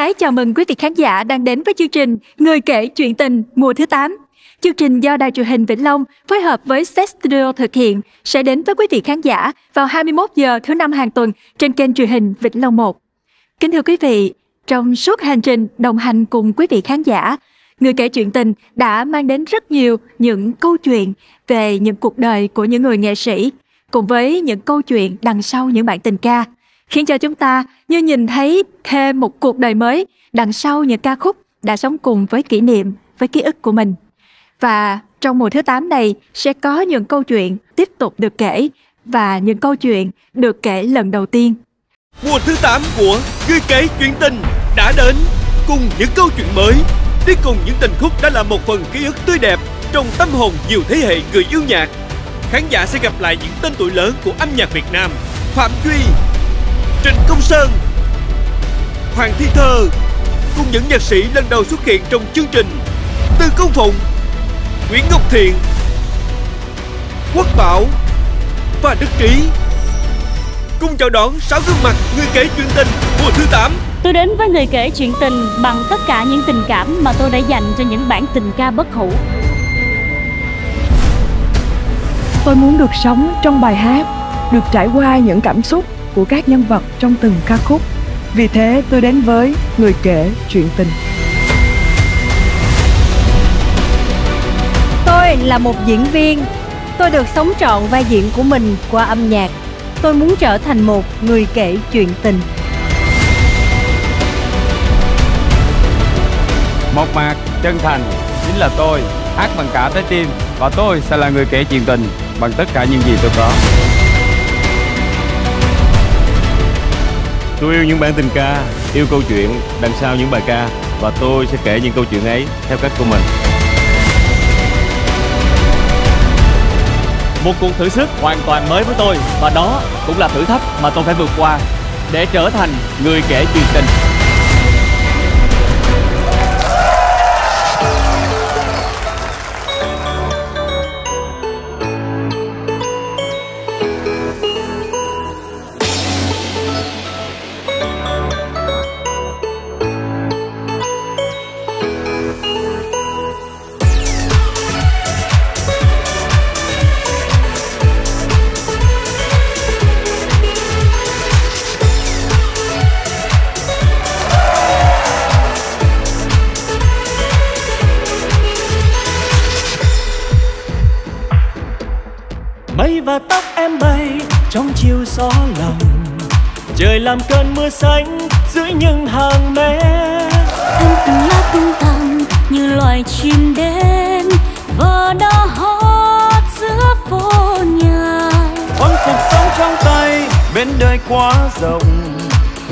Ái chào mừng quý vị khán giả đang đến với chương trình Người kể chuyện tình mùa thứ 8. Chương trình do Đài truyền hình Vĩnh Long phối hợp với Set Studio thực hiện sẽ đến với quý vị khán giả vào 21 giờ thứ năm hàng tuần trên kênh truyền hình Vĩnh Long 1. Kính thưa quý vị, trong suốt hành trình đồng hành cùng quý vị khán giả, Người kể chuyện tình đã mang đến rất nhiều những câu chuyện về những cuộc đời của những người nghệ sĩ, cùng với những câu chuyện đằng sau những bản tình ca, khiến cho chúng ta như nhìn thấy thêm một cuộc đời mới đằng sau những ca khúc đã sống cùng với kỷ niệm, với ký ức của mình. Và trong mùa thứ 8 này sẽ có những câu chuyện tiếp tục được kể và những câu chuyện được kể lần đầu tiên. Mùa thứ 8 của ghi kể chuyện tình đã đến cùng những câu chuyện mới đi cùng những tình khúc đã là một phần ký ức tươi đẹp trong tâm hồn nhiều thế hệ người yêu nhạc. Khán giả sẽ gặp lại những tên tuổi lớn của âm nhạc Việt Nam Phạm Duy, Trịnh Công Sơn, Hoàng Thi Thơ cùng những nhạc sĩ lần đầu xuất hiện trong chương trình Từ Công Phụng, Nguyễn Ngọc Thiện, Quốc Bảo và Đức Trí. Cùng chào đón sáu gương mặt người kể chuyện tình mùa thứ 8 Tôi đến với người kể chuyện tình bằng tất cả những tình cảm mà tôi đã dành cho những bản tình ca bất hủ. Tôi muốn được sống trong bài hát, được trải qua những cảm xúc của các nhân vật trong từng ca khúc. Vì thế tôi đến với người kể chuyện tình. Tôi là một diễn viên. Tôi được sống trọn vai diễn của mình qua âm nhạc. Tôi muốn trở thành một người kể chuyện tình. Một mạc chân thành chính là tôi hát bằng cả trái tim và tôi sẽ là người kể chuyện tình bằng tất cả những gì tôi có. Tôi yêu những bản tình ca, yêu câu chuyện đằng sau những bài ca và tôi sẽ kể những câu chuyện ấy theo cách của mình. Một cuộc thử sức hoàn toàn mới với tôi và đó cũng là thử thách mà tôi phải vượt qua để trở thành người kể chuyện tình. Và tóc em bay trong chiều gió lòng trời làm cơn mưa xanh dưới những hàng mê. Em từng lá tung tăng như loài chim đến và đã hót giữa phố nhà. ôm cuộc sống trong tay bên đời quá rộng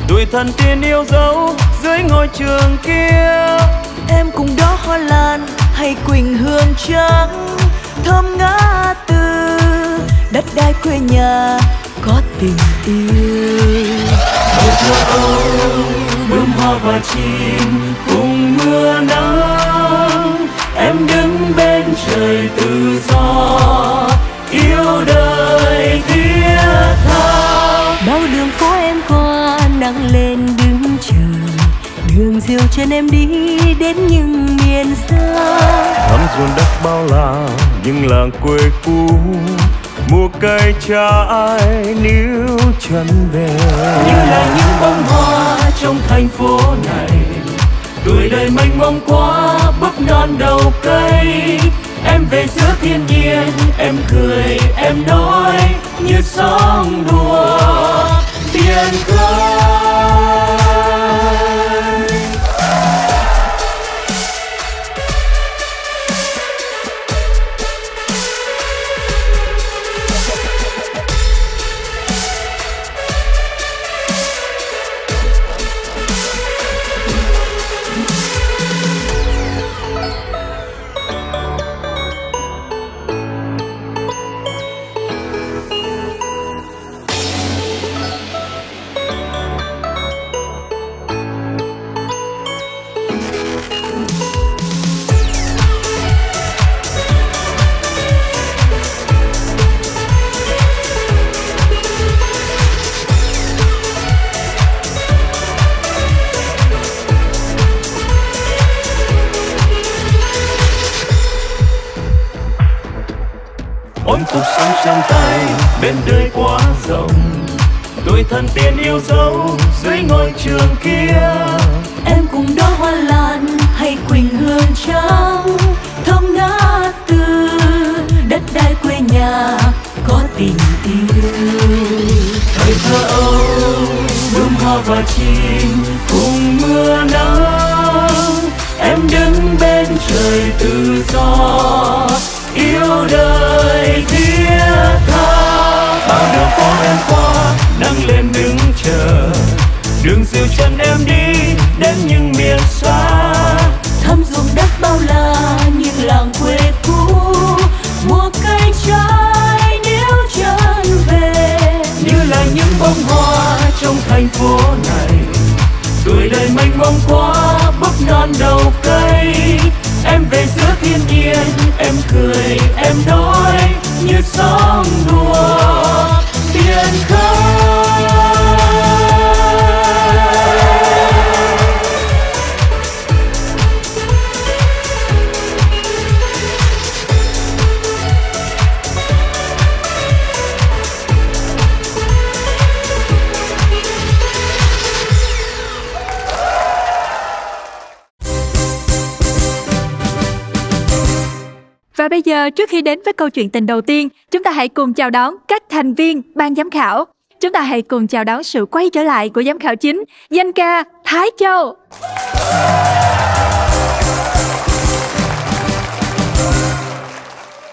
tuổi thân tiên yêu dấu dưới ngôi trường kia. Em cùng đó hoa lan hay quỳnh hương trắng thơm ngát từ đất đai quê nhà có tình yêu. Một mùa âu bướm hoa và chim cùng mưa nắng. Em đứng bên trời tự do, yêu đời thiết tha. Bao đường phố em qua, nắng lên đứng chờ. Đường diều chân em đi đến những miền xa. Thắm ruộng đất bao la, những làng quê cũ mùa cây trái níu chân về. Như là những bông hoa trong thành phố này. Tuổi đời mênh mông quá, búp non đầu cây. Em về giữa thiên nhiên, em cười, em nói như sóng đùa biển khơi. Đời qua mông quá non đầu cây. Em về giữa thiên nhiên, em cười, em nói như sóng đùa biển khơi giờ trước khi đến với câu chuyện tình đầu tiên, chúng ta hãy cùng chào đón các thành viên ban giám khảo. Chúng ta hãy cùng chào đón sự quay trở lại của giám khảo chính, danh ca Thái Châu.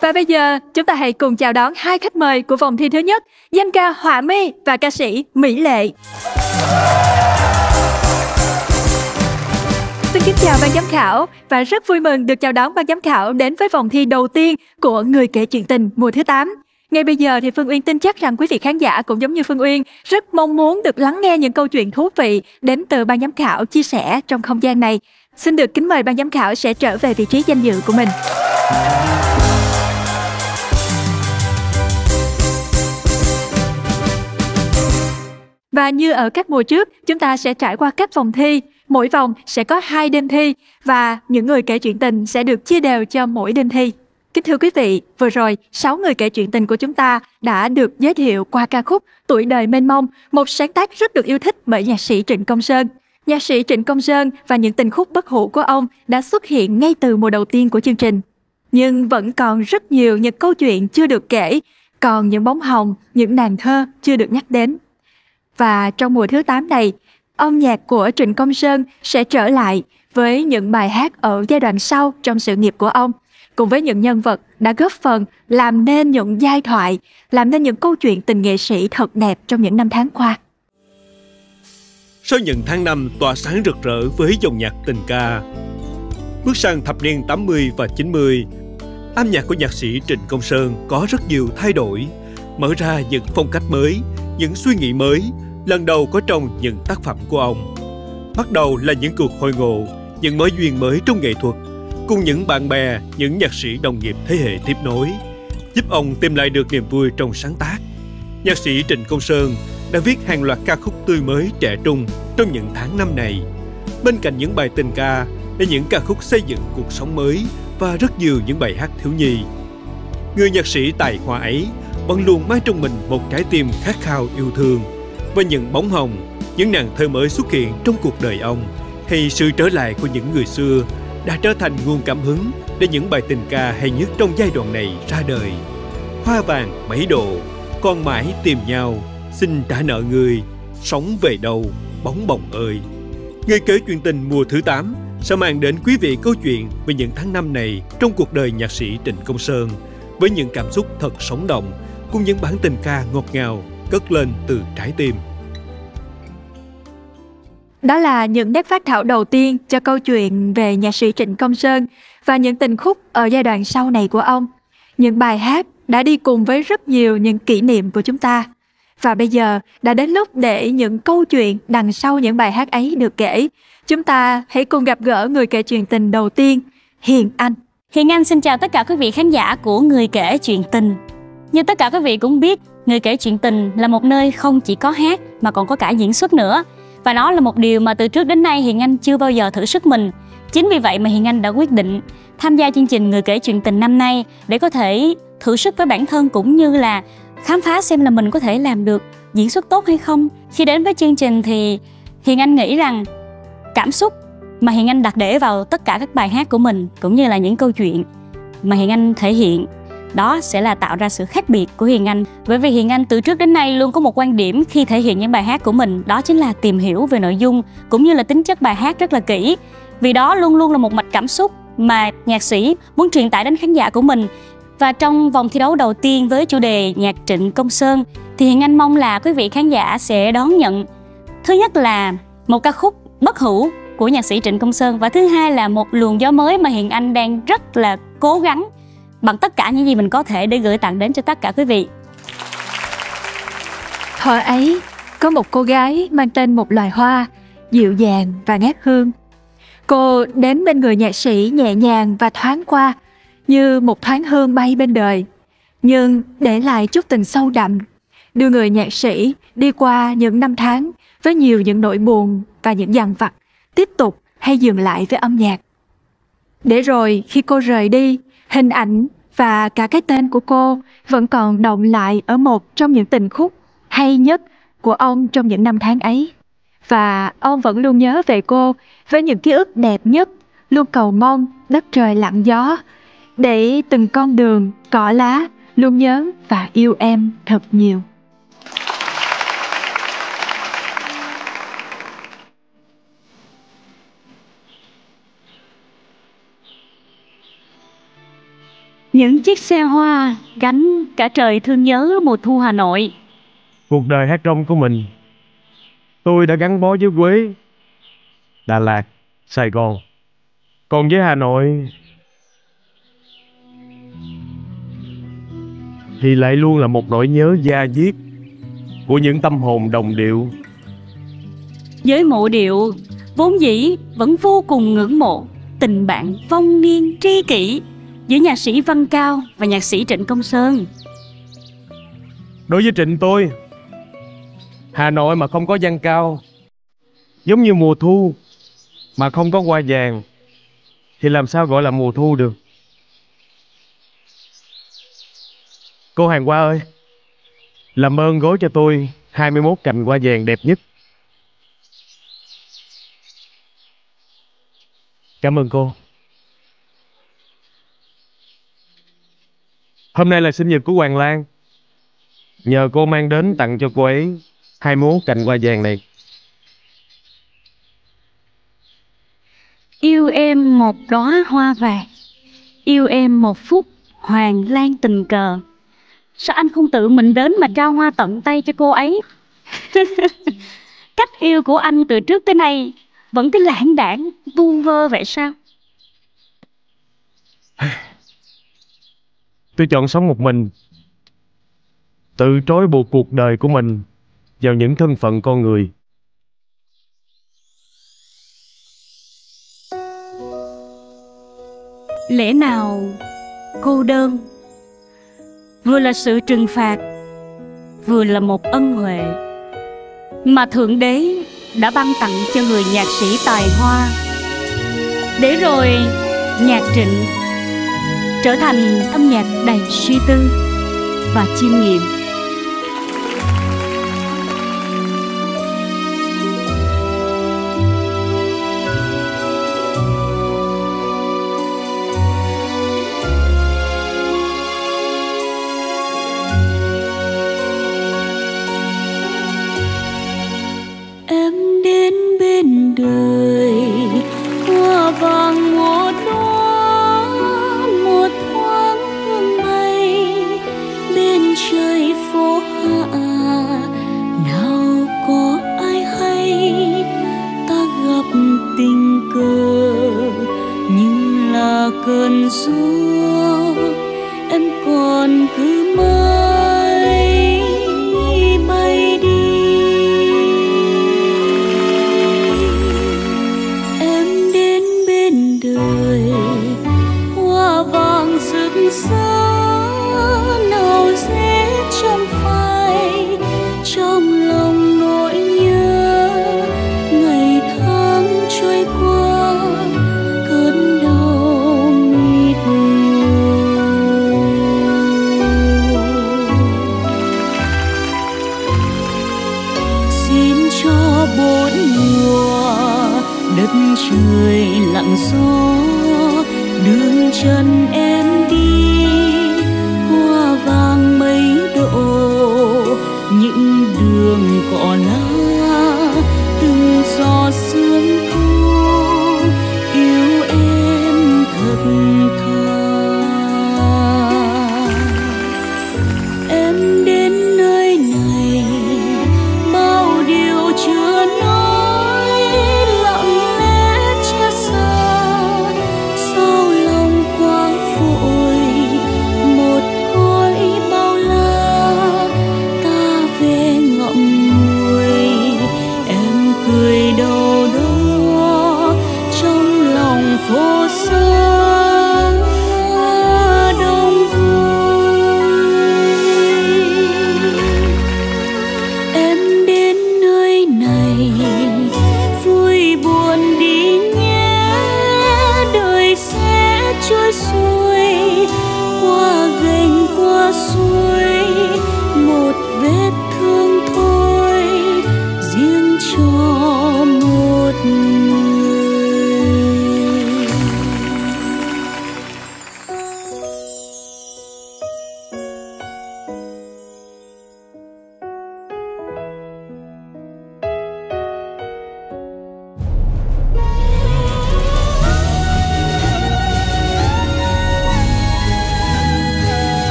Và bây giờ chúng ta hãy cùng chào đón hai khách mời của vòng thi thứ nhất, danh ca Họa Mi và ca sĩ Mỹ Lệ. Xin kính chào ban giám khảo và rất vui mừng được chào đón ban giám khảo đến với vòng thi đầu tiên của Người kể chuyện tình mùa thứ 8. Ngay bây giờ thì Phương Uyên tin chắc rằng quý vị khán giả cũng giống như Phương Uyên rất mong muốn được lắng nghe những câu chuyện thú vị đến từ ban giám khảo chia sẻ trong không gian này. Xin được kính mời ban giám khảo sẽ trở về vị trí danh dự của mình. Và như ở các mùa trước, chúng ta sẽ trải qua các vòng thi. Mỗi vòng sẽ có hai đêm thi và những người kể chuyện tình sẽ được chia đều cho mỗi đêm thi. Kính thưa quý vị, vừa rồi, 6 người kể chuyện tình của chúng ta đã được giới thiệu qua ca khúc Tuổi đời mênh mông, một sáng tác rất được yêu thích bởi nhạc sĩ Trịnh Công Sơn. Nhạc sĩ Trịnh Công Sơn và những tình khúc bất hủ của ông đã xuất hiện ngay từ mùa đầu tiên của chương trình. Nhưng vẫn còn rất nhiều những câu chuyện chưa được kể, còn những bóng hồng, những nàng thơ chưa được nhắc đến. Và trong mùa thứ 8 này, âm nhạc của Trịnh Công Sơn sẽ trở lại với những bài hát ở giai đoạn sau trong sự nghiệp của ông, cùng với những nhân vật đã góp phần làm nên những giai thoại, làm nên những câu chuyện tình nghệ sĩ thật đẹp trong những năm tháng qua. Sau những tháng năm tỏa sáng rực rỡ với dòng nhạc tình ca, bước sang thập niên 80 và 90, âm nhạc của nhạc sĩ Trịnh Công Sơn có rất nhiều thay đổi, mở ra những phong cách mới, những suy nghĩ mới, lần đầu có trong những tác phẩm của ông. Bắt đầu là những cuộc hội ngộ, những mối duyên mới trong nghệ thuật, cùng những bạn bè, những nhạc sĩ đồng nghiệp thế hệ tiếp nối, giúp ông tìm lại được niềm vui trong sáng tác. Nhạc sĩ Trịnh Công Sơn đã viết hàng loạt ca khúc tươi mới trẻ trung trong những tháng năm này. Bên cạnh những bài tình ca là những ca khúc xây dựng cuộc sống mới và rất nhiều những bài hát thiếu nhi. Người nhạc sĩ tài hoa ấy vẫn luôn mang trong mình một trái tim khát khao yêu thương với những bóng hồng, những nàng thơ mới xuất hiện trong cuộc đời ông hay sự trở lại của những người xưa đã trở thành nguồn cảm hứng để những bài tình ca hay nhất trong giai đoạn này ra đời. Hoa vàng mấy độ, con mãi tìm nhau, xin trả nợ người, sống về đâu, bóng bồng ơi. Người kể chuyện tình mùa thứ 8 sẽ mang đến quý vị câu chuyện về những tháng năm này trong cuộc đời nhạc sĩ Trịnh Công Sơn với những cảm xúc thật sống động cùng những bản tình ca ngọt ngào cất lên từ trái tim. Đó là những nét phát thảo đầu tiên cho câu chuyện về nhạc sĩ Trịnh Công Sơn và những tình khúc ở giai đoạn sau này của ông. Những bài hát đã đi cùng với rất nhiều những kỷ niệm của chúng ta. Và bây giờ đã đến lúc để những câu chuyện đằng sau những bài hát ấy được kể. Chúng ta hãy cùng gặp gỡ người kể chuyện tình đầu tiên, Hiền Anh. Hiền Anh xin chào tất cả quý vị khán giả của Người kể chuyện tình. Như tất cả quý vị cũng biết, Người kể chuyện tình là một nơi không chỉ có hát mà còn có cả diễn xuất nữa. Và đó là một điều mà từ trước đến nay Hiền Anh chưa bao giờ thử sức mình. Chính vì vậy mà Hiền Anh đã quyết định tham gia chương trình Người kể chuyện tình năm nay để có thể thử sức với bản thân cũng như là khám phá xem là mình có thể làm được diễn xuất tốt hay không khi đến với chương trình thì hiền anh nghĩ rằng cảm xúc mà hiền anh đặt để vào tất cả các bài hát của mình cũng như là những câu chuyện mà hiền anh thể hiện đó sẽ là tạo ra sự khác biệt của hiền anh. Bởi vì hiền anh từ trước đến nay luôn có một quan điểm khi thể hiện những bài hát của mình, đó chính là tìm hiểu về nội dung, cũng như là tính chất bài hát rất là kỹ. Vì đó luôn luôn là một mạch cảm xúc mà nhạc sĩ muốn truyền tải đến khán giả của mình. Và trong vòng thi đấu đầu tiên với chủ đề nhạc Trịnh Công Sơn, thì Hiền Anh mong là quý vị khán giả sẽ đón nhận. Thứ nhất là một ca khúc bất hủ của nhạc sĩ Trịnh Công Sơn và thứ hai là một luồng gió mới mà Hiền Anh đang rất là cố gắng bằng tất cả những gì mình có thể để gửi tặng đến cho tất cả quý vị. Hồi ấy, có một cô gái mang tên một loài hoa, dịu dàng và ngát hương. Cô đến bên người nhạc sĩ nhẹ nhàng và thoáng qua, như một thoáng hương bay bên đời, nhưng để lại chút tình sâu đậm, đưa người nhạc sĩ đi qua những năm tháng với nhiều những nỗi buồn và những dằn vặt, tiếp tục hay dừng lại với âm nhạc. Để rồi khi cô rời đi, hình ảnh và cả cái tên của cô vẫn còn động lại ở một trong những tình khúc hay nhất của ông trong những năm tháng ấy. Và ông vẫn luôn nhớ về cô với những ký ức đẹp nhất, luôn cầu mong đất trời lặng gió để từng con đường, cỏ lá luôn nhớ và yêu em thật nhiều. Những chiếc xe hoa gánh cả trời thương nhớ mùa thu Hà Nội. Cuộc đời hát rong của mình, tôi đã gắn bó với Quế, Đà Lạt, Sài Gòn. Còn với Hà Nội thì lại luôn là một nỗi nhớ da diết của những tâm hồn đồng điệu. Với mộ điệu, vốn dĩ vẫn vô cùng ngưỡng mộ tình bạn vong niên tri kỷ giữa nhạc sĩ Văn Cao và nhạc sĩ Trịnh Công Sơn. Đối với Trịnh tôi, Hà Nội mà không có Văn Cao, giống như mùa thu mà không có hoa vàng, thì làm sao gọi là mùa thu được? Cô Hàng Hoa ơi, làm ơn gối cho tôi 21 cành hoa vàng đẹp nhất. Cảm ơn cô. Hôm nay là sinh nhật của Hoàng Lan. Nhờ cô mang đến tặng cho cô ấy 21 cành hoa vàng này. Yêu em một đóa hoa vàng, yêu em một phút hoàng lan tình cờ. Sao anh không tự mình đến mà trao hoa tận tay cho cô ấy? Cách yêu của anh từ trước tới nay vẫn cứ lãng đảng, vu vơ vậy sao? Tôi chọn sống một mình. Tự trói buộc cuộc đời của mình vào những thân phận con người. Lẽ nào cô đơn vừa là sự trừng phạt, vừa là một ân huệ mà thượng đế đã ban tặng cho người nhạc sĩ tài hoa để rồi nhạc trịnh trở thành âm nhạc đầy suy tư và chiêm nghiệm.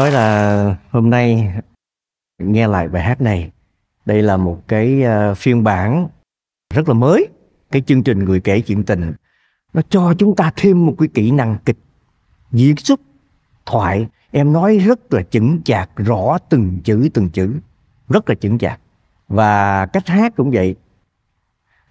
Nói là hôm nay nghe lại bài hát này, đây là một cái ờ, phiên bản rất là mới. Cái chương trình người kể chuyện tình, nó cho chúng ta thêm một cái kỹ năng kịch diễn xuất thoại. Em nói rất là chững chạc, rõ từng chữ từng chữ, rất là chững chạc. Và cách hát cũng vậy.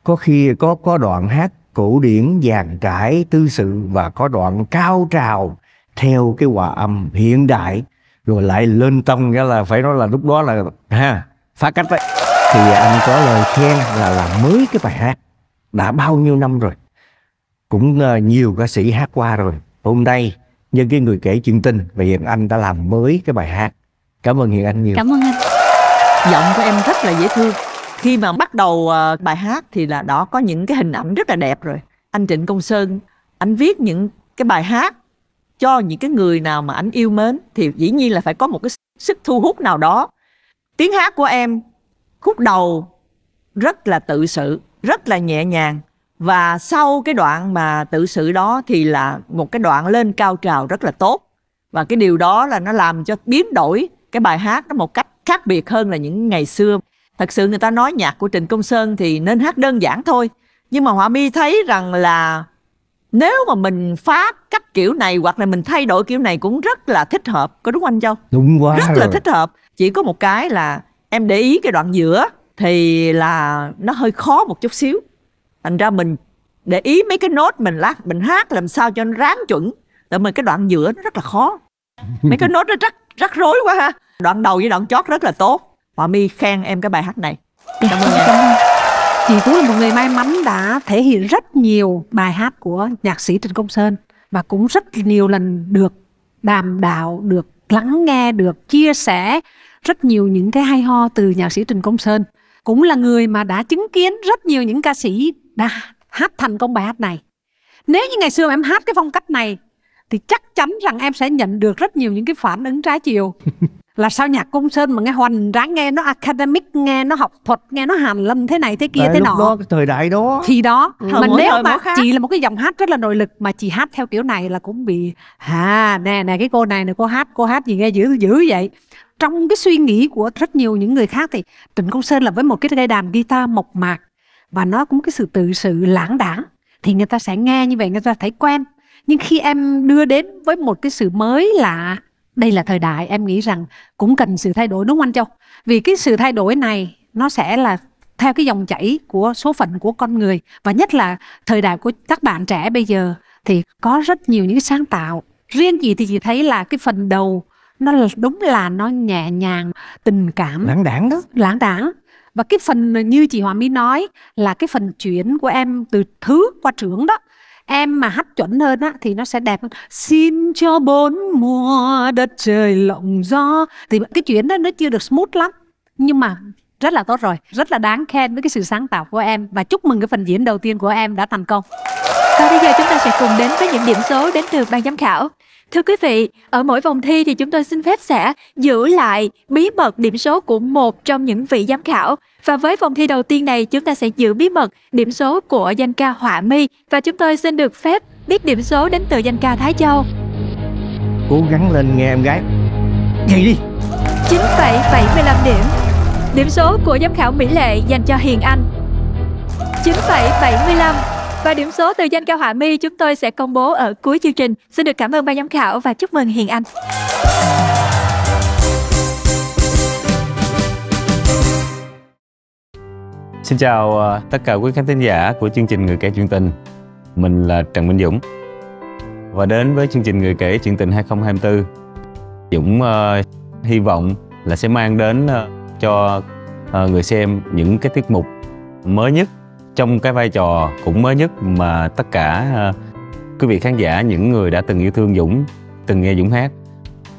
Có khi có có đoạn hát cổ điển dàn trải, tư sự và có đoạn cao trào theo cái hòa âm hiện đại rồi lại lên tông nghĩa là phải nói là lúc đó là, ha, phá cách đấy. Thì anh có lời khen là làm mới cái bài hát đã bao nhiêu năm rồi. Cũng ờ, nhiều ca sĩ hát qua rồi. Hôm nay, nhân cái người kể chuyện tình, và hiện anh đã làm mới cái bài hát. Cảm ơn hiện anh nhiều. Cảm ơn anh. Giọng của em rất là dễ thương. Khi mà bắt đầu ờ, bài hát thì là đó có những cái hình ảnh rất là đẹp rồi. Anh Trịnh Công Sơn, anh viết những cái bài hát cho những cái người nào mà anh yêu mến thì dĩ nhiên là phải có một cái sức thu hút nào đó. Tiếng hát của em khúc đầu rất là tự sự, rất là nhẹ nhàng. Và sau cái đoạn mà tự sự đó thì là một cái đoạn lên cao trào rất là tốt. Và cái điều đó là nó làm cho biến đổi cái bài hát nó một cách khác biệt hơn là những ngày xưa. Thật sự người ta nói nhạc của trịnh công sơn thì nên hát đơn giản thôi. Nhưng mà họa mi thấy rằng là nếu mà mình phát cách kiểu này hoặc là mình thay đổi kiểu này cũng rất là thích hợp. Có đúng anh châu? Đúng quá rất rồi. là thích hợp. Chỉ có một cái là em để ý cái đoạn giữa thì là nó hơi khó một chút xíu. Thành ra mình để ý mấy cái nốt mình lát mình hát làm sao cho nó ráng chuẩn. Tại mình cái đoạn giữa nó rất là khó. Mấy cái nốt nó rắc rắc rối quá ha. Đoạn đầu với đoạn chót rất là tốt. Hòa mi khen em cái bài hát này. Cảm ơn em Chị cũng là một người may mắn đã thể hiện rất nhiều bài hát của nhạc sĩ Trịnh Công Sơn và cũng rất nhiều lần được đàm đạo, được lắng nghe, được chia sẻ rất nhiều những cái hay ho từ nhạc sĩ Trịnh Công Sơn. Cũng là người mà đã chứng kiến rất nhiều những ca sĩ đã hát thành công bài hát này. Nếu như ngày xưa mà em hát cái phong cách này thì chắc chắn rằng em sẽ nhận được rất nhiều những cái phản ứng trái chiều. là sao nhạc công sơn mà nghe hoành tráng nghe nó academic nghe nó học thuật nghe nó hàn lâm thế này thế kia Tại thế nọ. đó cái thời đại đó. Thì đó Ừ, mà mỗi nếu mà chị là một cái giọng hát rất là nội lực mà chị hát theo kiểu này là cũng bị à nè nè cái cô này nè cô hát cô hát gì nghe dữ dữ vậy. Trong cái suy nghĩ của rất nhiều những người khác thì Trịnh Công Sơn là với một cái cây đàn guitar mộc mạc và nó cũng cái sự tự sự lãng đãng. Thì người ta sẽ nghe như vậy người ta thấy quen. Nhưng khi em đưa đến với một cái sự mới lạ đây là thời đại em nghĩ rằng cũng cần sự thay đổi đúng không anh Châu? Vì cái sự thay đổi này nó sẽ là theo cái dòng chảy của số phận của con người. Và nhất là thời đại của các bạn trẻ bây giờ thì có rất nhiều những cái sáng tạo. Riêng chị thì chị thấy là cái phần đầu nó là đúng là nó nhẹ nhàng tình cảm. Lãng đảng đó. Lãng đảng và cái phần như chị Hòa Mỹ nói là cái phần chuyển của em từ thứ qua trưởng đó em mà hát chuẩn hơn á, thì nó sẽ đẹp hơn. Xin cho bốn mùa đất trời lộng gió. Thì cái chuyển đó nó chưa được smooth lắm. Nhưng mà rất là tốt rồi. Rất là đáng khen với cái sự sáng tạo của em. Và chúc mừng cái phần diễn đầu tiên của em đã thành công. Và bây giờ chúng ta sẽ cùng đến với những điểm số đến từ ban giám khảo. Thưa quý vị, ở mỗi vòng thi thì chúng tôi xin phép sẽ giữ lại bí mật điểm số của một trong những vị giám khảo. Và với vòng thi đầu tiên này, chúng ta sẽ giữ bí mật điểm số của danh ca Họa Mi và chúng tôi xin được phép biết điểm số đến từ danh ca Thái Châu. cố gắng lên nghe em gái vậy đi 9,75 điểm. Điểm số của giám khảo Mỹ Lệ dành cho Hiền Anh 9,75 và điểm số từ danh ca Họa Mi chúng tôi sẽ công bố ở cuối chương trình. Xin được cảm ơn ban giám khảo và chúc mừng Hiền Anh. Xin chào ờ, tất cả quý khán thính giả của chương trình Người kể chuyện tình. Mình là Trần Minh Dũng. Và đến với chương trình Người kể chuyện tình 2024, Dũng uh, hy vọng là sẽ mang đến uh, cho uh, người xem những cái tiết mục mới nhất trong cái vai trò cũng mới nhất mà tất cả ờ, quý vị khán giả những người đã từng yêu thương Dũng, từng nghe Dũng hát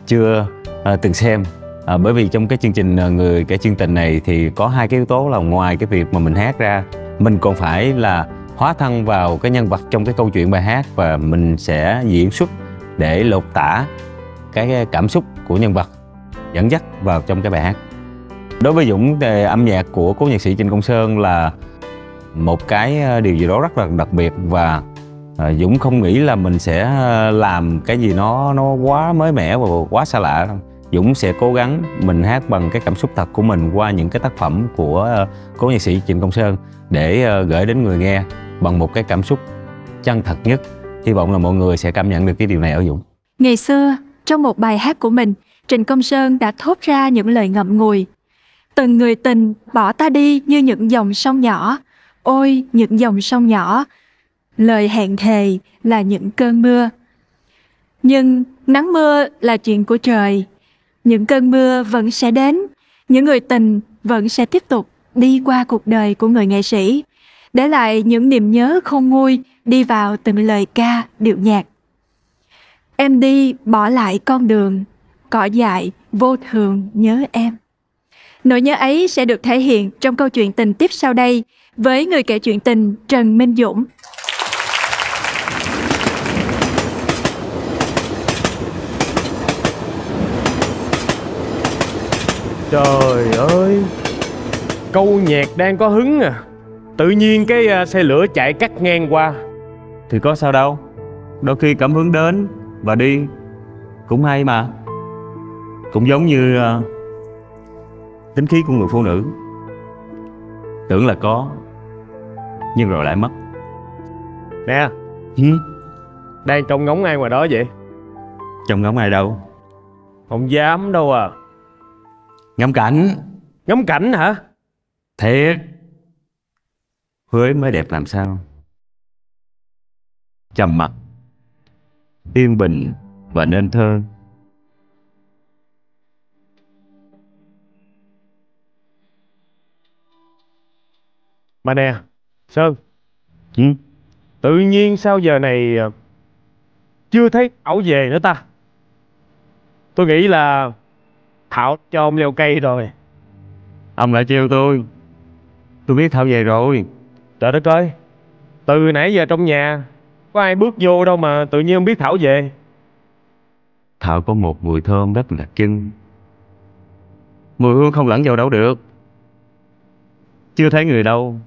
chưa à, từng xem. À, bởi vì trong cái chương trình người cái chương tình này thì có hai cái yếu tố là ngoài cái việc mà mình hát ra mình còn phải là hóa thân vào cái nhân vật trong cái câu chuyện bài hát và mình sẽ diễn xuất để lột tả cái cảm xúc của nhân vật dẫn dắt vào trong cái bài hát. Đối với Dũng thì âm nhạc của cố nhạc sĩ Trịnh Công Sơn là một cái ờ, điều gì đó rất là đặc biệt và ờ, Dũng không nghĩ là mình sẽ ờ, làm cái gì nó nó quá mới mẻ và quá xa lạ đâu. Dũng sẽ cố gắng mình hát bằng cái cảm xúc thật của mình qua những cái tác phẩm của cố nhạc sĩ Trịnh Công Sơn để gửi đến người nghe bằng một cái cảm xúc chân thật nhất. Hy vọng là mọi người sẽ cảm nhận được cái điều này ở Dũng. Ngày xưa, trong một bài hát của mình, Trịnh Công Sơn đã thốt ra những lời ngậm ngùi. Từng người tình bỏ ta đi như những dòng sông nhỏ. Ôi, những dòng sông nhỏ. Lời hẹn thề là những cơn mưa. Nhưng nắng mưa là chuyện của trời. Những cơn mưa vẫn sẽ đến. Những người tình vẫn sẽ tiếp tục đi qua cuộc đời của người nghệ sĩ. Để lại những niềm nhớ không nguôi đi vào từng lời ca, điệu nhạc. Em đi bỏ lại con đường, cỏ dại vô thường nhớ em. Nỗi nhớ ấy sẽ được thể hiện trong câu chuyện tình tiếp sau đây với người kể chuyện tình Trần Minh Dũng. Trời ơi Câu nhạc đang có hứng à. Tự nhiên cái à, xe lửa chạy cắt ngang qua. Thì có sao đâu. Đôi khi cảm hứng đến và đi. Cũng hay mà. Cũng giống như ờ, tính khí của người phụ nữ. Tưởng là có Nhưng rồi lại mất. Nè. Đang trông ngóng ai ngoài đó vậy? Trông ngóng ai đâu. Không dám đâu à. Ngắm cảnh. Ngắm cảnh hả? Thiệt. Huế mới đẹp làm sao? Trầm mặc. Yên bình và nên thơ. Mà nè Sơn. Ừ? Tự nhiên sao giờ này à, Chưa thấy Thảo về nữa ta. Tôi nghĩ là Thảo cho ông leo cây rồi. Ông lại trêu tôi. Tôi biết Thảo về rồi. Trời đất ơi Từ nãy giờ trong nhà Có ai bước vô đâu mà tự nhiên không biết Thảo về? Thảo có một mùi thơm rất là chân Mùi hương không lẫn vào đâu được. Chưa thấy người đâu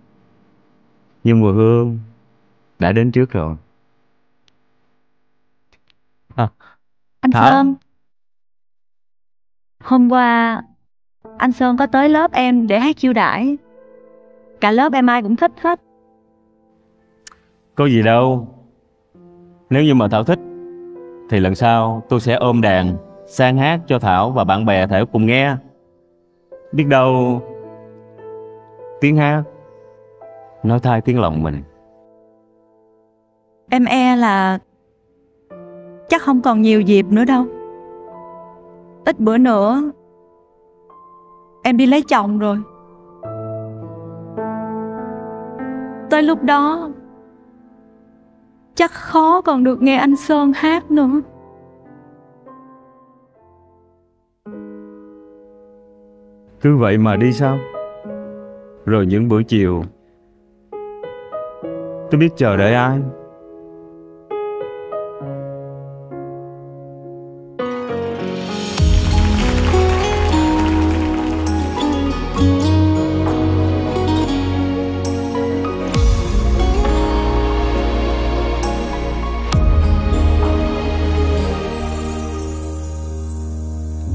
Nhưng mùi hương Đã đến trước rồi. À, Anh Thảo. Sơn. Hôm qua Anh Sơn có tới lớp em để hát chiêu đãi. Cả lớp em ai cũng thích hết. Có gì đâu. Nếu như mà Thảo thích Thì lần sau tôi sẽ ôm đàn Sang hát cho Thảo và bạn bè Thảo cùng nghe. Biết đâu Tiếng hát Nói thay tiếng lòng mình. Em e là Chắc không còn nhiều dịp nữa đâu. Ít bữa nữa Em đi lấy chồng rồi. Tới lúc đó Chắc khó còn được nghe anh Sơn hát nữa. Cứ vậy mà đi sao? Rồi những bữa chiều Tôi biết chờ đợi ai.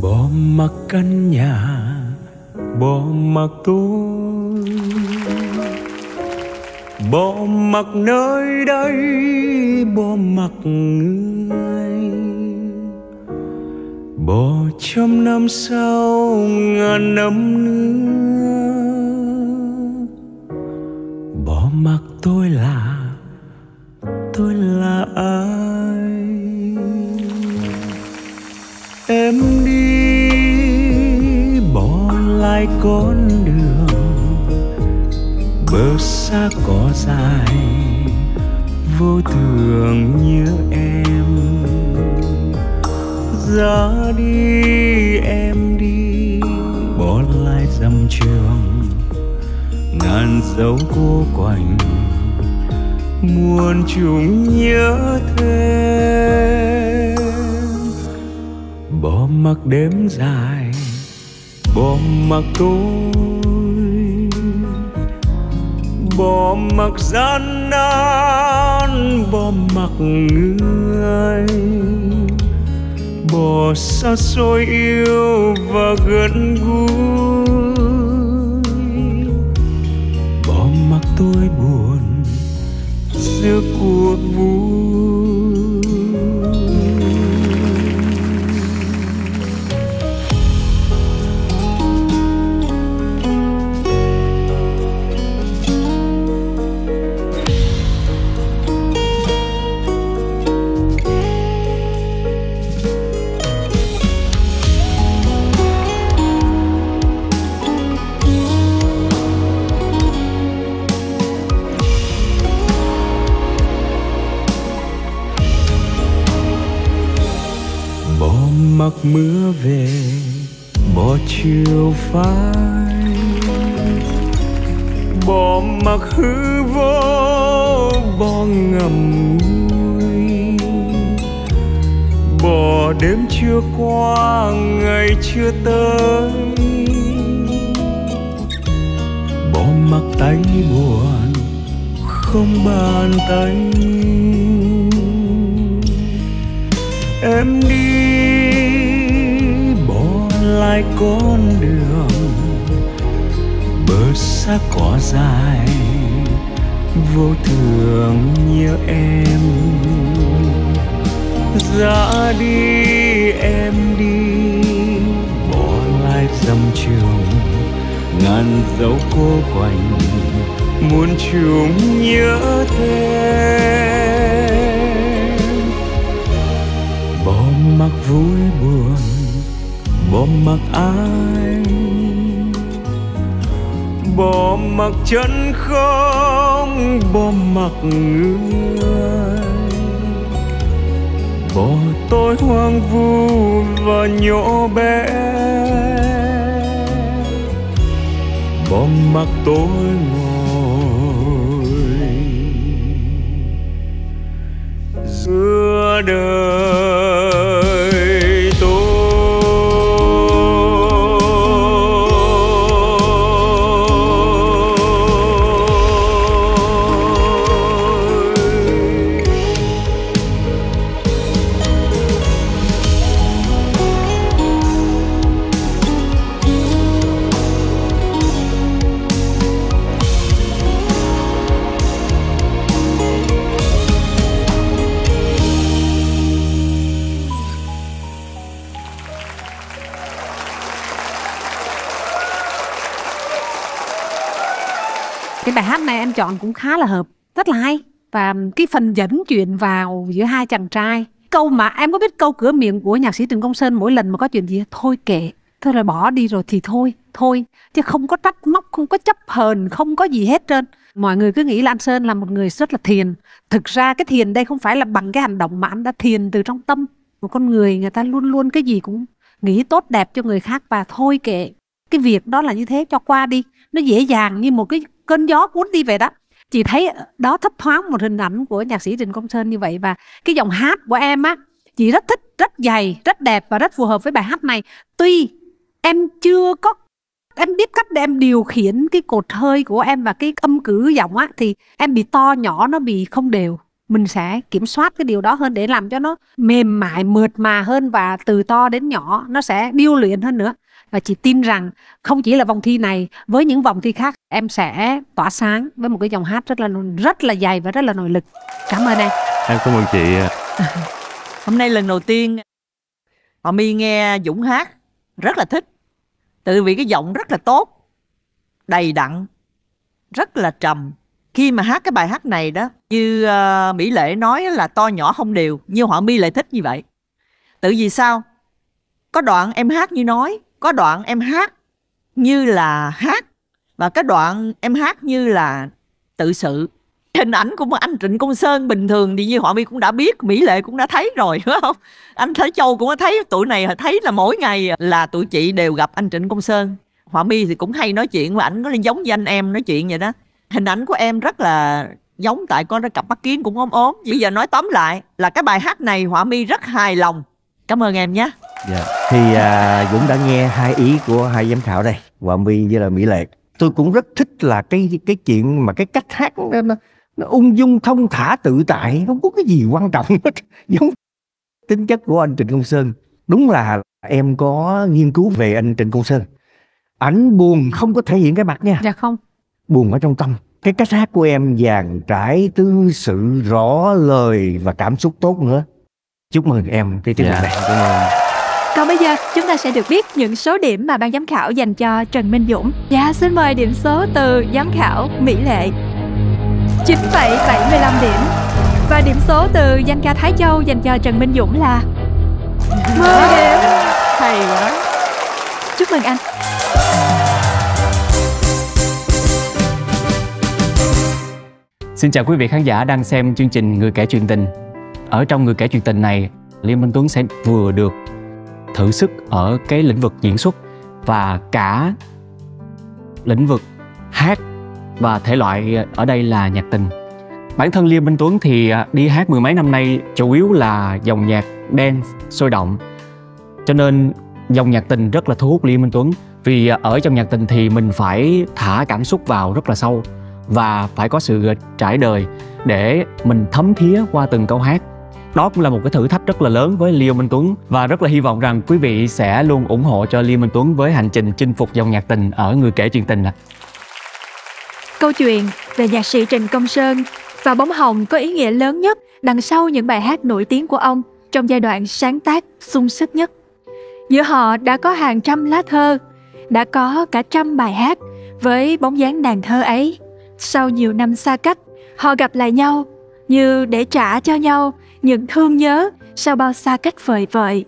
Bỏ mặc căn nhà bỏ mặc tôi bỏ mặc nơi đây bỏ mặc người bỏ trăm năm sau, ngàn năm nữa. Bỏ mặc tôi là tôi là ai? Em đi, bỏ lại con xác có dài, vô thường như em. Ra đi, em đi, bỏ lại dầm trường. Ngàn dấu cô quạnh muôn chúng nhớ thêm. Bỏ mặc đêm dài, bỏ mặc tôi bỏ mặc gian nan bỏ mặc người. Bỏ xa xôi yêu và gần gũi. Bỏ mặc tôi buồn giữa cuộc vui. Mặc mưa về, bỏ chiều phai. Bỏ mặc hư vô, bỏ ngầm nguy bỏ đêm chưa qua, ngày chưa tới. Bỏ mặc tay buồn, không bàn tay. Em đi lại con đường. Bờ xa cỏ dài, vô thường như em. Ra đi, em đi, bỏ lại dòng trường ngàn dấu cô quạnh muốn chúng nhớ thêm. Bỏ mặc vui buồn bỏ mặc ai? Bỏ mặc chân không bỏ mặc người. Bỏ tôi hoang vu và nhỏ bé. Bỏ mặc tôi ngồi. Giữa đời bài hát này em chọn cũng khá là hợp, rất là hay. Và cái phần dẫn chuyện vào giữa hai chàng trai. Câu mà em có biết câu cửa miệng của nhạc sĩ Trần Công Sơn mỗi lần mà có chuyện gì thôi kệ, thôi là bỏ đi rồi thì thôi thôi. Chứ không có trách móc, không có chấp hờn, không có gì hết trơn. Mọi người cứ nghĩ là anh Sơn là một người rất là thiền. Thực ra cái thiền đây không phải là bằng cái hành động mà anh đã thiền từ trong tâm. Một con người người ta luôn luôn cái gì cũng nghĩ tốt đẹp cho người khác và thôi kệ. Cái việc đó là như thế, cho qua đi. Nó dễ dàng như một cái cơn gió cuốn đi về đó. Chị thấy đó thấp thoáng một hình ảnh của nhạc sĩ Trịnh Công Sơn như vậy và cái giọng hát của em á, chị rất thích, rất dày, rất đẹp và rất phù hợp với bài hát này. Tuy em chưa có, em biết cách để em điều khiển cái cột hơi của em và cái âm cử giọng á, thì em bị to nhỏ, nó bị không đều. Mình sẽ kiểm soát cái điều đó hơn để làm cho nó mềm mại, mượt mà hơn và từ to đến nhỏ, nó sẽ điêu luyện hơn nữa và chị tin rằng không chỉ là vòng thi này với những vòng thi khác em sẽ tỏa sáng với một cái dòng hát rất là rất là dày và rất là nội lực cảm ơn em em cảm ơn chị Hôm nay lần đầu tiên Họ My nghe Dũng hát rất là thích. Tự vì cái giọng rất là tốt, đầy đặn, rất là trầm. Khi mà hát cái bài hát này đó, như uh, Mỹ Lệ nói là to nhỏ không đều, như họ My lại thích như vậy. Tự vì sao? Có đoạn em hát như nói, có đoạn em hát như là hát và cái đoạn em hát như là tự sự. Hình ảnh của một anh Trịnh Công Sơn bình thường thì như họ mi cũng đã biết, Mỹ Lệ cũng đã thấy rồi phải không? Anh Thái Châu cũng đã thấy tụi này thấy là mỗi ngày là tụi chị đều gặp anh Trịnh Công Sơn. Họa mi thì cũng hay nói chuyện và ảnh có giống như anh em nói chuyện vậy đó. Hình ảnh của em rất là giống, tại con cái cặp mắt kiến cũng ốm ốm. Bây giờ nói tóm lại là cái bài hát này Họa mi rất hài lòng. Cảm ơn em nhé. Dạ. Thì à, Dũng đã nghe hai ý của hai giám khảo đây, Hòa My với là Mỹ Lệ. Tôi cũng rất thích là cái cái chuyện mà cái cách hát nó, nó, nó ung dung thông thả tự tại, không có cái gì quan trọng hết. Giống tính chất của anh Trịnh Công Sơn. Đúng là em có nghiên cứu về anh Trịnh Công Sơn. Ảnh buồn không có thể hiện cái mặt nha. Dạ không. Buồn ở trong tâm. Cái cách hát của em dàn trải tư sự rõ lời và cảm xúc tốt nữa. Chúc mừng em cái tiết mục Dạ, này. Còn bây giờ chúng ta sẽ được biết những số điểm mà ban giám khảo dành cho Trần Minh Dũng. Dạ, xin mời điểm số từ giám khảo Mỹ Lệ. 9,75 điểm. Và điểm số từ danh ca Thái Châu dành cho Trần Minh Dũng là 10 điểm. Hay quá. Chúc mừng anh. Xin chào quý vị khán giả đang xem chương trình Người kể chuyện tình. Ở trong Người kể chuyện tình này, Liên Minh Tuấn sẽ vừa được thử sức ở cái lĩnh vực diễn xuất và cả lĩnh vực hát và thể loại ở đây là nhạc tình. Bản thân Liêm Minh Tuấn thì à, đi hát mười mấy năm nay chủ yếu là dòng nhạc đen sôi động cho nên dòng nhạc tình rất là thu hút Liêm Minh Tuấn vì à, ở trong nhạc tình thì mình phải thả cảm xúc vào rất là sâu và phải có sự trải đời để mình thấm thía qua từng câu hát đó cũng là một cái thử thách rất là lớn với Liêu Minh Tuấn và rất là hy vọng rằng quý vị sẽ luôn ủng hộ cho Liêu Minh Tuấn với hành trình chinh phục dòng nhạc tình ở người kể chuyện tình ạ. Câu chuyện về nhạc sĩ Trịnh Công Sơn và bóng hồng có ý nghĩa lớn nhất đằng sau những bài hát nổi tiếng của ông trong giai đoạn sáng tác sung sức nhất. Giữa họ đã có hàng trăm lá thơ, đã có cả trăm bài hát với bóng dáng nàng thơ ấy. Sau nhiều năm xa cách, họ gặp lại nhau như để trả cho nhau những thương nhớ sau bao xa cách vời vợi.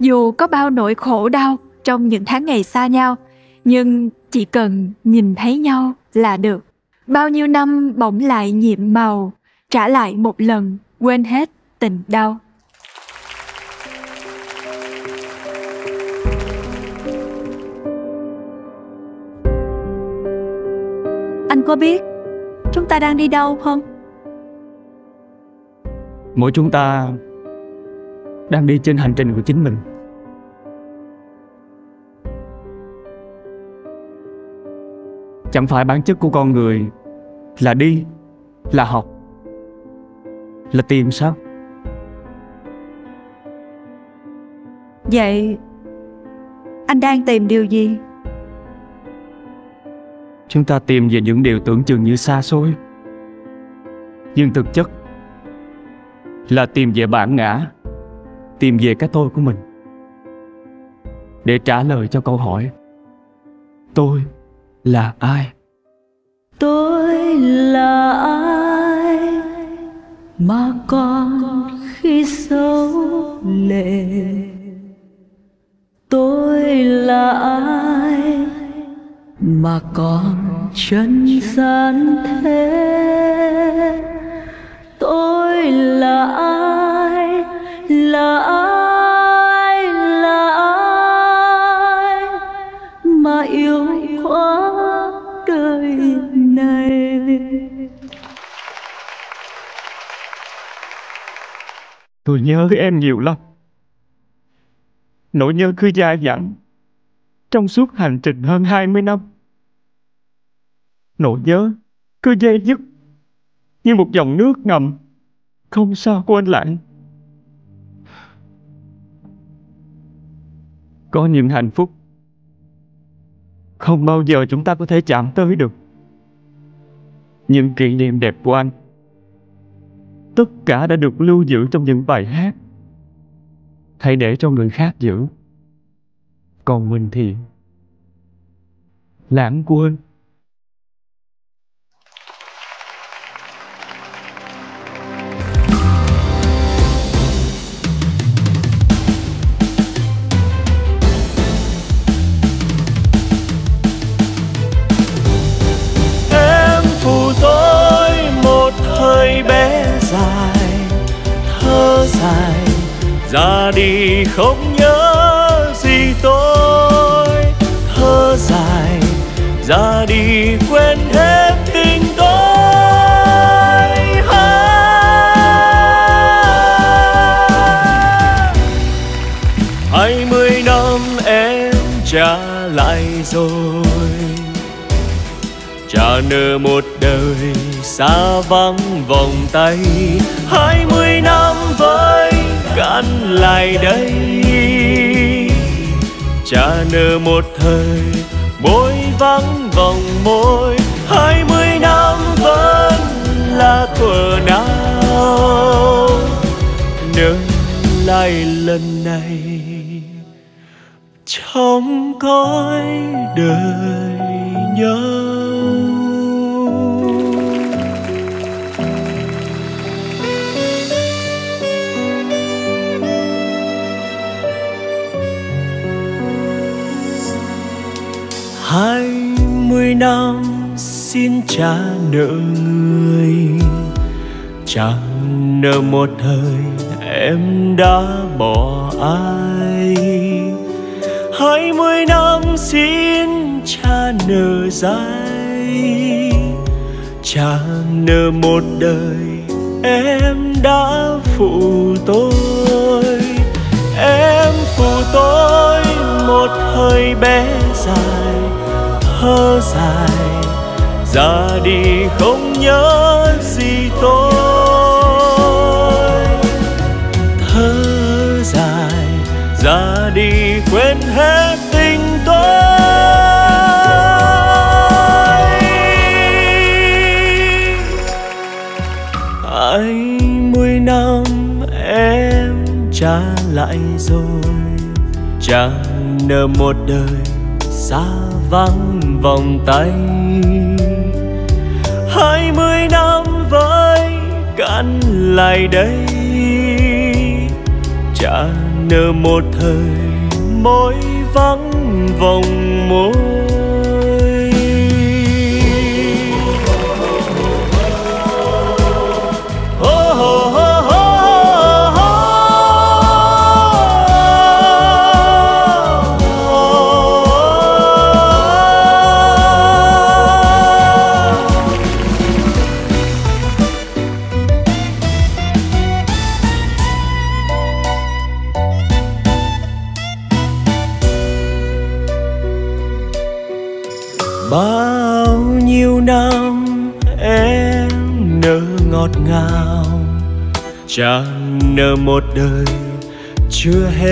Dù có bao nỗi khổ đau trong những tháng ngày xa nhau, nhưng chỉ cần nhìn thấy nhau là được. Bao nhiêu năm bỗng lại nhiệm màu, trả lại một lần, quên hết tình đau. Anh có biết chúng ta đang đi đâu không? Mỗi chúng ta đang đi trên hành trình của chính mình. Chẳng phải bản chất của con người là đi, là học, là tìm sao? Vậy anh đang tìm điều gì? Chúng ta tìm về những điều tưởng chừng như xa xôi Nhưng thực chất là tìm về bản ngã, Tìm về cái tôi của mình. Để trả lời cho câu hỏi, Tôi là ai? Tôi là ai Mà còn khi sâu lệ? Tôi là ai mà còn chân gian thế? Tôi là ai? Là ai? Là ai? Mà yêu quá đời này. Tôi nhớ em nhiều lắm. Nỗi nhớ cứ dai dẳng trong suốt hành trình hơn 20 năm. Nỗi nhớ cứ dây dứt như một dòng nước ngầm không sao quên lại. Có những hạnh phúc không bao giờ chúng ta có thể chạm tới được. Những kỷ niệm đẹp của anh, tất cả đã được lưu giữ trong những bài hát. Hãy để cho người khác giữ. Còn mình thì lãng quên. Không nhớ gì tôi. Thơ dài, ra đi, quên hết tình tôi. Hai mươi năm em trả lại rồi. Trả nợ một đời xa vắng vòng tay. Hai mươi năm anh lại đây cha nợ một thời, môi vắng vòng môi, hai mươi năm vẫn là thuở nào nhớ lại lần này, trong cõi đời nhớ. năm xin trả nợ người. Chẳng nợ một thời em đã bỏ ai. Hai mươi năm xin trả nợ dài. Trả nợ một đời em đã phụ tôi. Em phụ tôi một hơi bé dài thơ dài, ra đi không nhớ gì tôi. Thơ dài, ra đi quên hết tình tôi. Hai mươi năm em trả lại rồi, chẳng nợ một đời xa vắng vòng tay. Hai mươi năm với cạn lại đây. Trả nợ một thời, môi vắng vòng môi.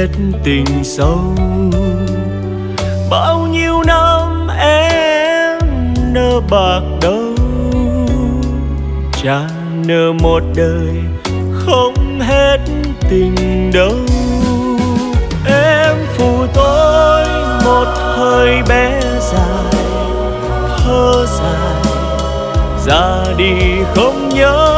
Hết tình sâu. Bao nhiêu năm em nơ bạc đâu cha nơ một đời không hết tình đâu. Em phù tôi một hơi bé dài thơ dài, ra đi không nhớ.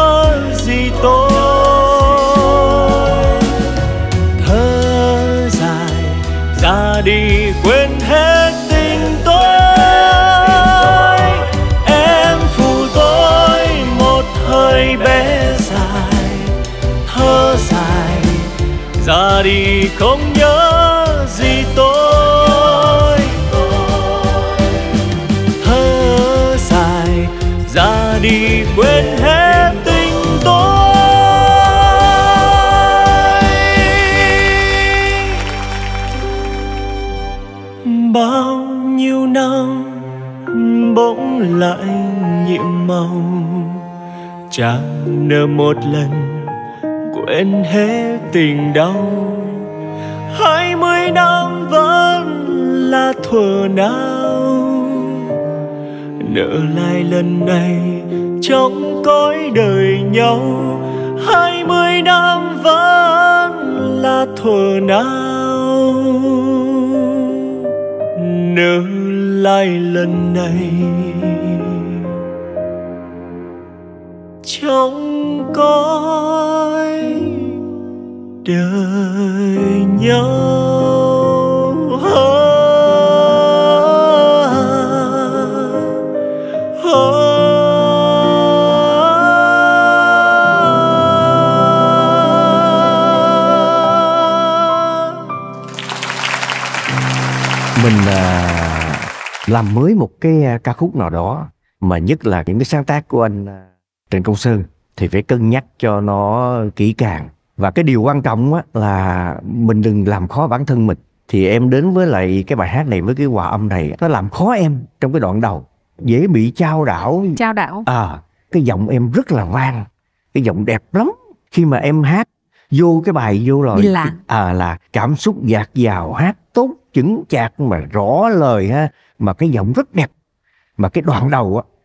Không nhớ gì tôi. Thơ dài, ra đi quên hết tình tôi. Bao nhiêu năm bỗng lại nhiệm màu, chẳng nỡ một lần quên hết tình đau. Lá là thuở nào. Nợ lại lần này trong cõi đời nhau, hai mươi năm vẫn là thuở nào. Nợ lại lần này trong cõi đời nhau. Làm mới một cái à, ca khúc nào đó mà nhất là những cái sáng tác của anh à, Trần Công Sơn thì phải cân nhắc cho nó kỹ càng. Và cái điều quan trọng á là mình đừng làm khó bản thân mình. Thì em đến với lại cái bài hát này với cái hòa âm này nó làm khó em trong cái đoạn đầu. Dễ bị trao đảo. Trao đảo. À cái giọng em rất là vang cái giọng đẹp lắm. Khi mà em hát vô cái bài vô rồi lạ. à là cảm xúc dạt dào hát tốt chững chạc mà rõ lời ha mà cái giọng rất đẹp. Mà cái đoạn đầu á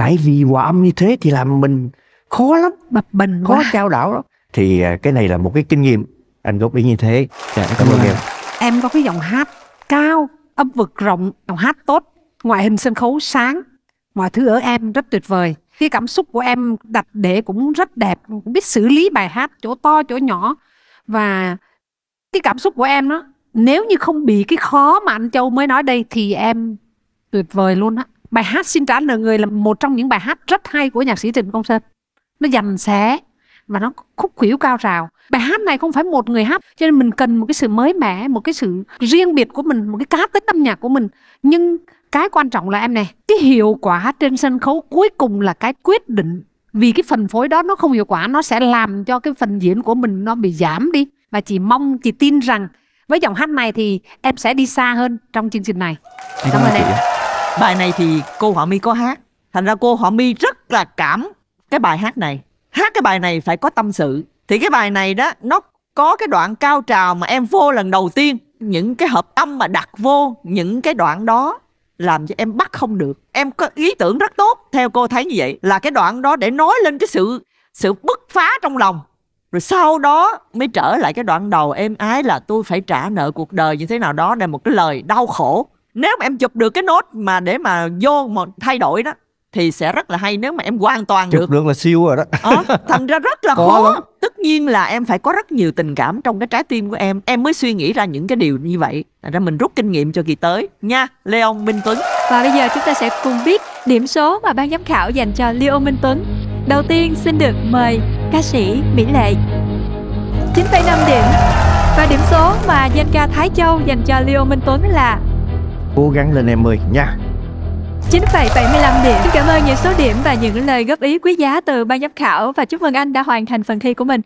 tại vì hòa âm như thế thì làm mình khó lắm. Bập bềnh khó quá. trao đảo lắm. Thì à, cái này là một cái kinh nghiệm. Anh góp ý như thế. Dạ, cảm ơn em. Em có cái giọng hát cao âm vực rộng giọng hát tốt ngoại hình sân khấu sáng. Mọi thứ ở em rất tuyệt vời. Cái cảm xúc của em đặt để cũng rất đẹp. Cũng biết xử lý bài hát chỗ to chỗ nhỏ. Và cái cảm xúc của em đó nếu như không bị cái khó mà anh Châu mới nói đây thì em tuyệt vời luôn á. Bài hát xin trả lời người là một trong những bài hát rất hay của nhạc sĩ Trịnh Công Sơn. Nó dành xé và nó khúc khuỷu cao trào. bài hát này không phải một người hát, cho nên mình cần một cái sự mới mẻ, một cái sự riêng biệt của mình, một cái cá tính âm nhạc của mình. Nhưng cái quan trọng là em này cái hiệu quả trên sân khấu cuối cùng là cái quyết định. Vì cái phần phối đó nó không hiệu quả, nó sẽ làm cho cái phần diễn của mình nó bị giảm đi. Và chỉ mong chỉ tin rằng với giọng hát này thì em sẽ đi xa hơn trong chương trình này Cảm ơn em. Bài này thì cô Họa Mi có hát. Thành ra cô Họa Mi rất là cảm cái bài hát này. Hát cái bài này phải có tâm sự. Thì cái bài này đó nó có cái đoạn cao trào mà em vô lần đầu tiên. Những cái hợp âm mà đặt vô những cái đoạn đó làm cho em bắt không được. Em có ý tưởng rất tốt. Theo cô thấy như vậy là cái đoạn đó để nói lên cái sự sự bứt phá trong lòng rồi sau đó mới trở lại cái đoạn đầu em ái là tôi phải trả nợ cuộc đời như thế nào đó để một cái lời đau khổ. Nếu mà em chụp được cái nốt mà để mà vô mà thay đổi đó thì sẽ rất là hay nếu mà em hoàn toàn được chụp được. là siêu rồi đó. Ờ, thành ra rất là khó. lắm. tất nhiên là em phải có rất nhiều tình cảm trong cái trái tim của em. Em mới suy nghĩ ra những cái điều như vậy. Thành ra mình rút kinh nghiệm cho kỳ tới. Nha Leon Minh Tuấn. Và bây giờ chúng ta sẽ cùng biết điểm số mà ban giám khảo dành cho Leo Minh Tuấn. Đầu tiên xin được mời ca sĩ Mỹ Lệ 9,5 điểm Và điểm số mà danh ca Thái Châu dành cho Leo Minh Tuấn là cố gắng lên em ơi nha 9,75 điểm. Xin cảm ơn những số điểm và những lời góp ý quý giá từ ban giám khảo và chúc mừng anh đã hoàn thành phần thi của mình.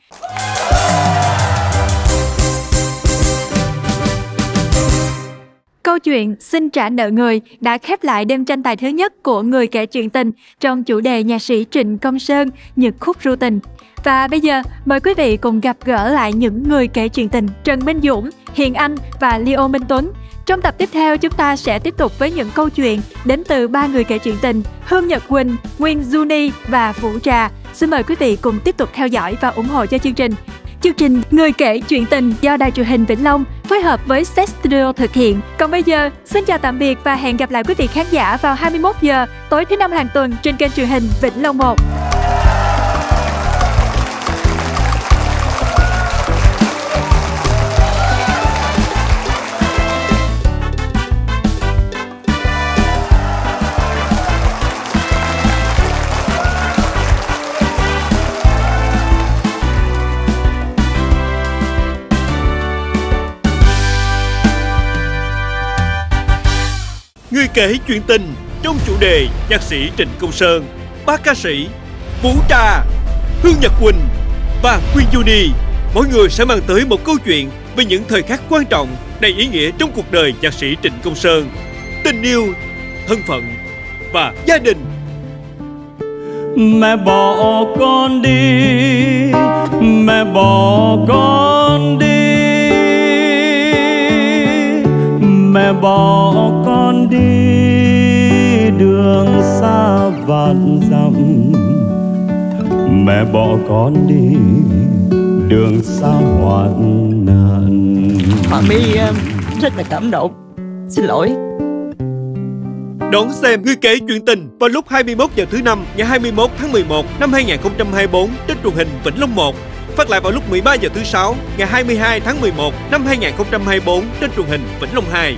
Câu chuyện Xin trả nợ người đã khép lại đêm tranh tài thứ nhất của người kể chuyện tình trong chủ đề nhạc sĩ Trịnh Công Sơn Nhật khúc ru tình. Và bây giờ mời quý vị cùng gặp gỡ lại những người kể chuyện tình Trần Minh Dũng, Hiền Anh và Leo Minh Tuấn. Trong tập tiếp theo chúng ta sẽ tiếp tục với những câu chuyện đến từ ba người kể chuyện tình Hương Nhật Quỳnh, Nguyên Juni và Vũ Trà. Xin mời quý vị cùng tiếp tục theo dõi và ủng hộ cho chương trình. Chương trình Người kể chuyện tình do Đài truyền hình Vĩnh Long phối hợp với Set Studio thực hiện. Còn bây giờ, xin chào tạm biệt và hẹn gặp lại quý vị khán giả vào 21 giờ tối thứ năm hàng tuần trên kênh truyền hình Vĩnh Long 1. Kể chuyện tình trong chủ đề nhạc sĩ Trịnh Công Sơn, ba ca sĩ Vũ Trà, Hương Nhật Quỳnh và Quyên Juni. Mỗi người sẽ mang tới một câu chuyện về những thời khắc quan trọng đầy ý nghĩa trong cuộc đời nhạc sĩ Trịnh Công Sơn. Tình yêu, thân phận và gia đình. mẹ bỏ con đi mẹ bỏ con đi mẹ bỏ con đi đường xa vạn dặm. Mẹ bỏ con đi đường xa hoạn nạn. Họa Mi rất là cảm động. Xin lỗi. Đón xem Người kể chuyện tình vào lúc 21 giờ thứ năm ngày 21 tháng 11 năm 2024 trên truyền hình Vĩnh Long 1. Phát lại vào lúc 13 giờ thứ sáu, ngày 22 tháng 11 năm 2024 trên truyền hình Vĩnh Long 2.